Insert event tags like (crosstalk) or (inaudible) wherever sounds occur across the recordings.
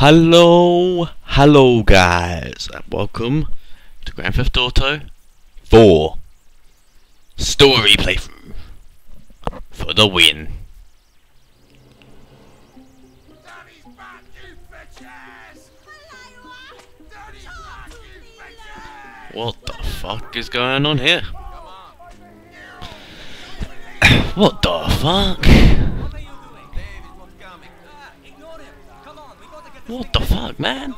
Hello, hello guys, and welcome to Grand Theft Auto 4 Story Playthrough for the win. What the fuck is going on here? (coughs) what the fuck? What the fuck, man?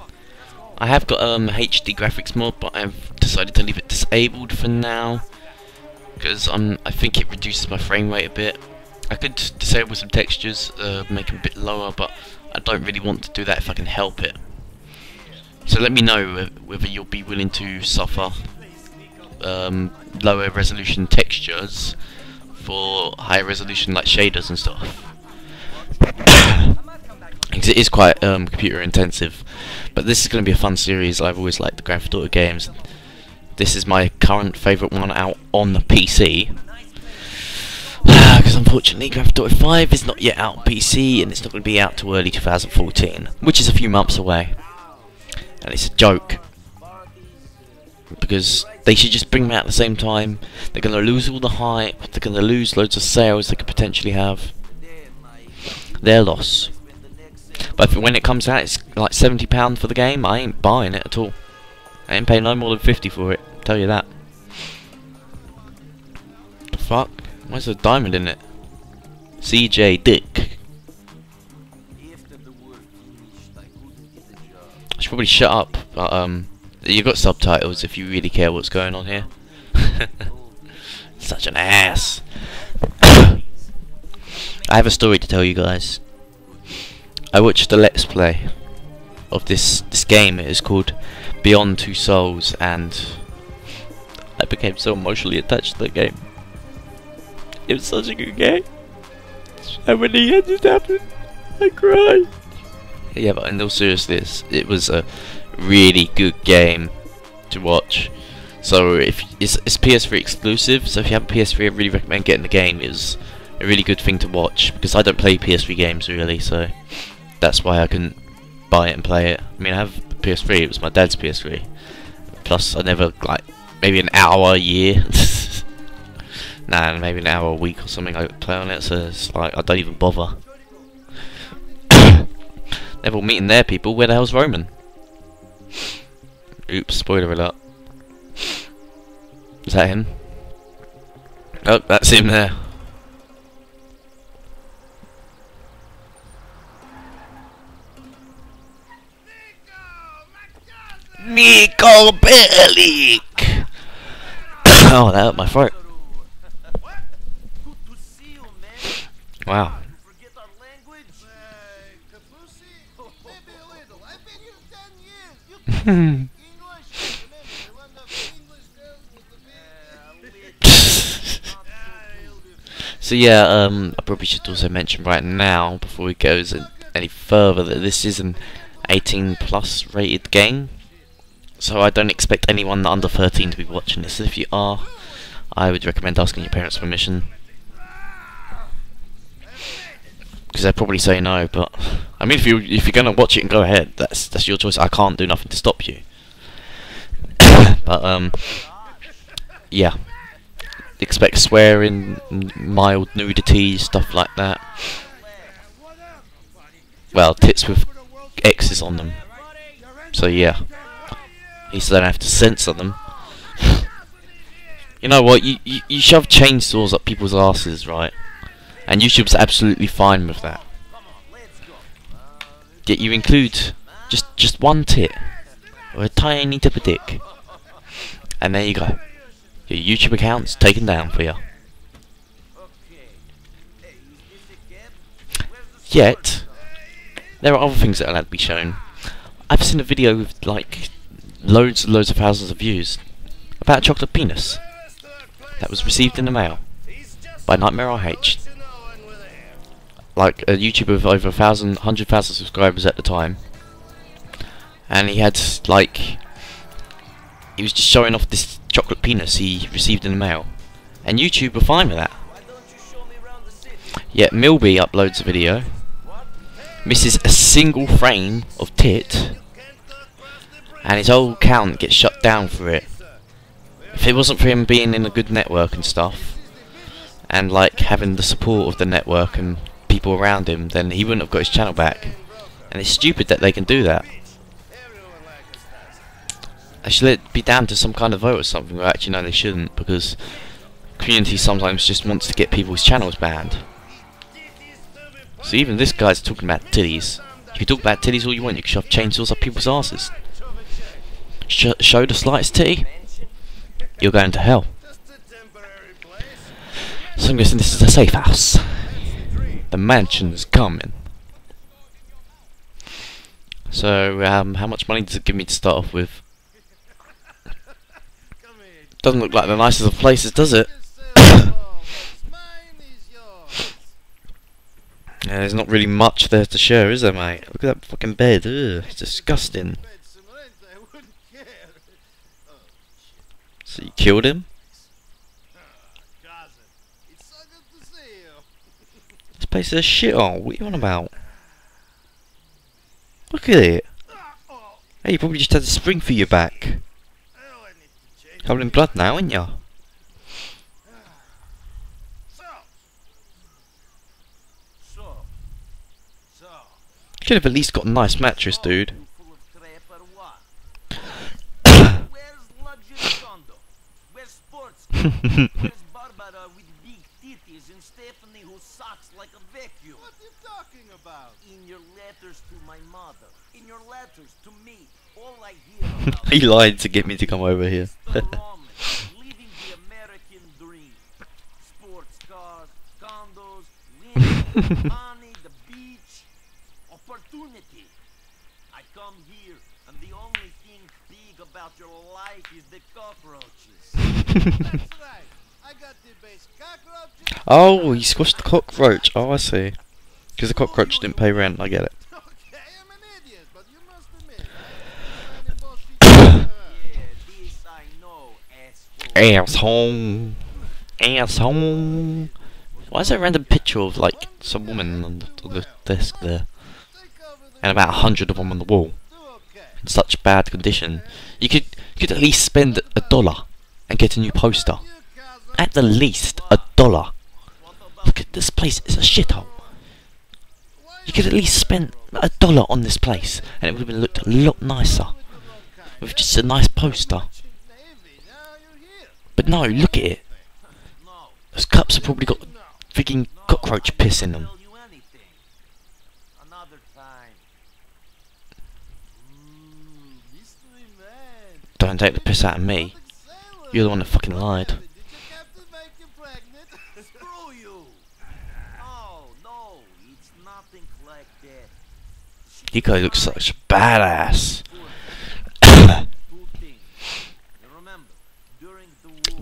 I have got um HD graphics mod, but I've decided to leave it disabled for now because I'm. I think it reduces my frame rate a bit. I could disable some textures, uh, make them a bit lower, but I don't really want to do that if I can help it. So let me know whether you'll be willing to suffer um, lower resolution textures for higher resolution like shaders and stuff. (coughs) Because it is quite um, computer intensive, but this is going to be a fun series. I've always liked the Grand Theft Auto games. This is my current favourite one out on the PC. Because (sighs) unfortunately, Grand Theft Auto 5 is not yet out on PC, and it's not going to be out till early 2014, which is a few months away. And it's a joke because they should just bring them out at the same time. They're going to lose all the hype. They're going to lose loads of sales they could potentially have. Their loss. But when it comes out, it's like seventy pound for the game. I ain't buying it at all. I ain't paying no more than fifty for it. Tell you that. The fuck? There a diamond in it? CJ Dick. I should probably shut up, but um, you got subtitles if you really care what's going on here. (laughs) Such an ass. (coughs) I have a story to tell you guys. I watched a let's play of this this game. It is called Beyond Two Souls, and I became so emotionally attached to the game. It was such a good game. And when the end happened, I cried. Yeah, but in all seriousness, it was a really good game to watch. So if it's, it's PS3 exclusive, so if you have a PS3, I really recommend getting the game. It was a really good thing to watch because I don't play PS3 games really, so that's why I couldn't buy it and play it. I mean, I have PS3. It was my dad's PS3. Plus, I never like maybe an hour a year. (laughs) nah, maybe an hour a week or something. I play on it, so it's like I don't even bother. (coughs) They're meeting their people. Where the hell's Roman? Oops, spoiler alert. Is that him? Oh, that's him there. You want the English girls with the big... So yeah, um, I probably should also mention right now, before we go any further, that this is an 18 plus rated game. So I don't expect anyone under 13 to be watching this. If you are, I would recommend asking your parents' permission. Because they'd probably say no, but I mean, if you if you're gonna watch it and go ahead, that's that's your choice. I can't do nothing to stop you. (coughs) but um, yeah, expect swearing, mild nudity, stuff like that. Well, tits with X's on them. So yeah, least I don't have to censor them. you know what? You, you you shove chainsaws up people's asses, right? And YouTube's absolutely fine with that. Yet you include just just one tit or a tiny tip of dick, and there you go. Your YouTube account's taken down for you. Yet, there are other things that are allowed to be shown. I've seen a video with like loads and loads of thousands of views about a chocolate penis that was received in the mail by Nightmare RH. Like a YouTuber with over a thousand, hundred thousand subscribers at the time, and he had like he was just showing off this chocolate penis he received in the mail, and YouTube were fine with that. Yet Milby uploads a video misses a single frame of tit, and his whole account gets shut down for it. If it wasn't for him being in a good network and stuff, and like having the support of the network and people around him, then he wouldn't have got his channel back. And it's stupid that they can do that. They should be down to some kind of vote or something. Well, actually, no, they shouldn't because community sometimes just wants to get people's channels banned. So even this guy's talking about titties. You can talk about titties all you want. You can shove chainsaws up people's asses. Sh show the slightest titty, you're going to hell. So I'm guessing this is a safe house. The mansion's coming. So, um, how much money does it give me to start off with? Doesn't look like the nicest of places, does it? (coughs) Yeah, there's not really much there to share, is there, mate? Look at that fucking bed. Ugh, it's disgusting. So you killed him? This place is shit on. What are you on about? Look at it. Hey, you probably just had a spring for your back. Covered blood now, ain't ya? Should have at least got a nice mattress, dude. Where's Lagicondo? Where's Sports? Where's Barbara with big titties and Stephanie who sucks like a vacuum? What are you talking about? In your letters to my mother, in your letters to me, all I hear about he lied to get me to come over here. is the romance, living the American dream. Sports cars, condos, women, (laughs) money, the beach, opportunity. I come here, and the only thing big about your life is the cockroaches. (laughs) That's right. I got the base cockroaches. oh, he squashed the cockroach. Oh, I see. Because the oh, cockroach didn't pay rent. I get it. (laughs) Okay, I'm an idiot, but you must admit. I'm finding bullshit. Yeah, this I know, asshole. Asshole. Asshole. Why is there a random picture of, like, some woman on the, on the desk there? And about a hundred of them on the wall. In such bad condition. You could, could at least spend a dollar and get a new poster. At the least, a dollar. Look at this place, it's a shithole. You could at least spend a dollar on this place, and it would have looked a lot nicer with just a nice poster. But no, look at it. Those cups have probably got freaking cockroach piss in them. Tell you anything. Another time. Mmm, mystery man. Don't take the piss out of me. You're the one that fucking lied. Did your captain you pregnant? Screw you! Oh no, it's nothing like that. You guys look such a badass. (coughs)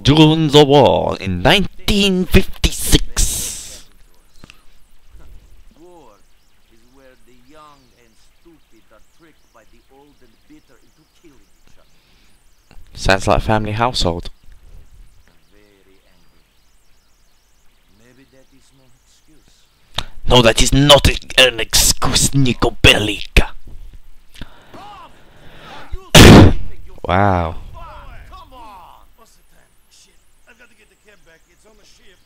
During the war. In 1956. War is where the young and stupid are tricked by the old and bitter into killing each other. Sounds like a family household. Very angry. Maybe that is no that is not a- an excuse, Niko Bellica. Are you sleeping, you Wow. (laughs) Come on! What's the time? I've got to get the cab back. It's on the ship.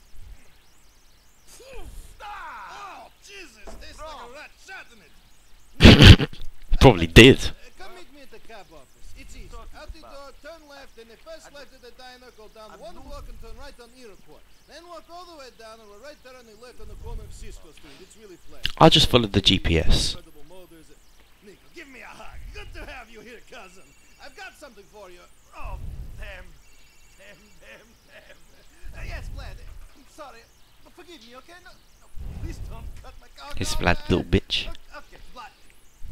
Oh, Jesus, there's like a rat shot in it. Probably did. Come meet me at the cab office. It's easy. Out the door, turn left, and the first left of the diner, go down one block and turn right on Iroquois. Then walk all the way down, and we're right there on the left on the corner of Cisco Street. It's really flat. I just followed the GPS. Niko, give me a hug. Good to have you here, cousin. I've got something for you. Oh, damn. Damn, damn, damn. Uh, yes, Vlad. I'm sorry. But forgive me, okay? No, no, please don't cut my car. His No, Vlad little bitch. Okay, okay, Vlad.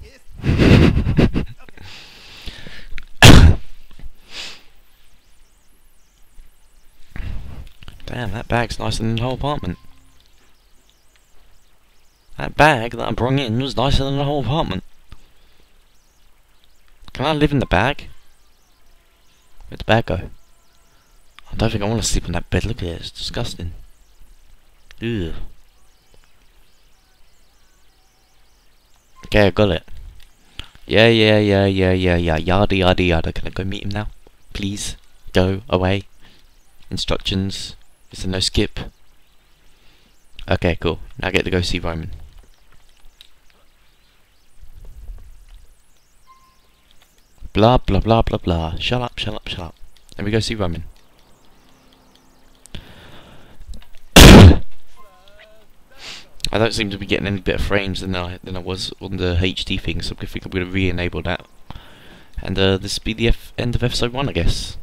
Yes. (laughs) okay. Damn, that bag's nicer than the whole apartment. That bag that I brought in was nicer than the whole apartment. Can I live in the bag? Where'd the bag go? I don't think I want to sleep in that bed. Look at it, it's disgusting. Ugh. Okay, I got it. Yeah, yeah, yeah, yeah, yeah, yeah. Yada, yada, yada. Can I go meet him now? Please? Go away. Instructions. Is there no skip? Okay, cool. Now I get to go see Roman. Blah, blah, blah, blah, blah. Shut up, shut up, shut up. Let me go see Roman. (coughs) I don't seem to be getting any better frames than I than I was on the HD thing, so I think I'm going to re-enable that. And uh, this will be the F end of episode one, I guess.